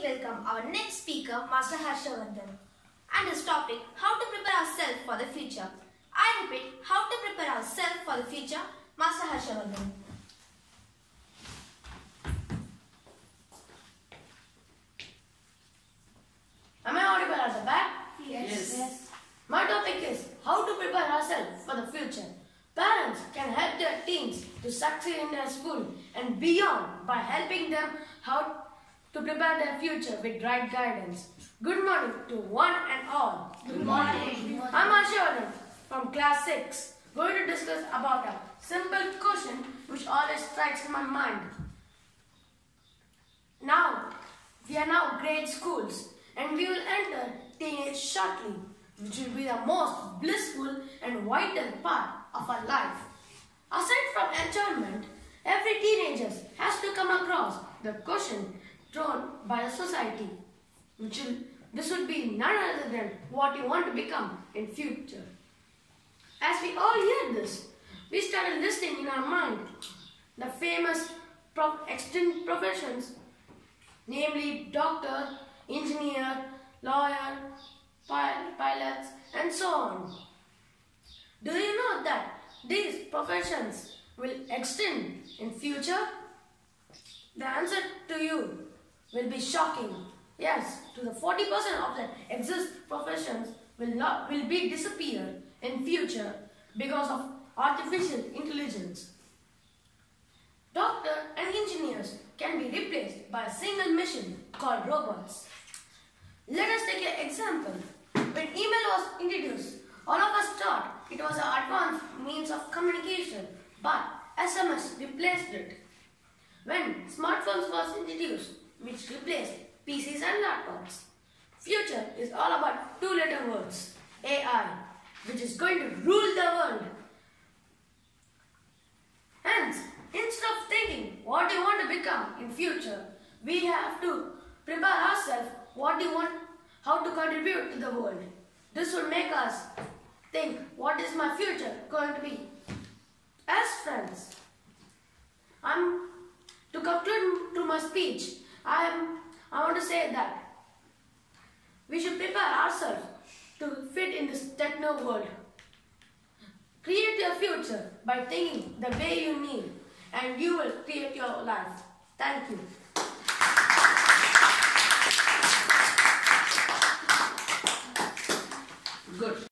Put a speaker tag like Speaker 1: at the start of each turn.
Speaker 1: we welcome our next speaker, Master Harshvardhan, and his topic, How to Prepare Ourselves for the Future. I repeat, How to Prepare Ourselves for the Future, Master Harshvardhan.
Speaker 2: Am I audible at the back?
Speaker 1: Yes. Yes.
Speaker 2: My topic is how to prepare ourselves for the future. Parents can help their teens to succeed in their school and beyond by helping them how to prepare their future with right guidance. Good morning to one and all.
Speaker 1: Good morning.
Speaker 2: I'm Harshvardhan from class 6 going to discuss about a simple question which always strikes my mind. Now, we are now grade schools and we will enter teenage shortly, which will be the most blissful and vital part of our life. Aside from enjoyment, every teenager has to come across the question thrown by the society, which will, this would be none other than what you want to become in future. As we all hear this, we started listing in our mind the famous pro- extinct professions namely doctor, engineer, lawyer, pi- pilots, and so on. Do you know that these professions will extend in future? The answer to you will be shocking. Yes, to the 40% of the exist professions will not will be disappear in future because of artificial intelligence. Doctor and engineers can be replaced by a single machine called robots. Let us take an example. When email was introduced, all of us thought it was an advanced means of communication, but SMS replaced it. When smartphones was introduced, which replaced PCs and laptops. Future is all about two letter words, AI, which is going to rule the world. Hence, instead of thinking what you want to become in future, we have to prepare ourselves what you want, how to contribute to the world. This will make us think what is my future going to be. As friends, I'm to conclude to my speech. I am I want to say that we should prepare ourselves to fit in this techno world. Create your future by thinking the way you need and you will create your life. Thank you.